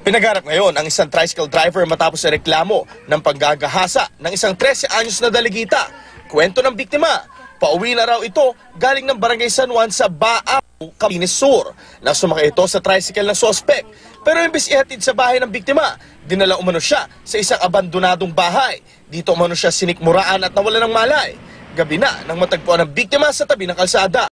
Pinagarap ngayon ang isang tricycle driver matapos sa reklamo ng panggagahasa ng isang 13 anyos na daligita. Kwento ng biktima, pauwi na raw ito galing ng barangay San Juan sa Baao, Capiz Sur. Nang sumakay ito sa tricycle ng sospek. Pero imbis ihatid sa bahay ng biktima, dinala umano siya sa isang abandonadong bahay. Dito umano siya sinikmuraan at nawala ng malay. Gabi na nang matagpuan ng biktima sa tabi ng kalsada.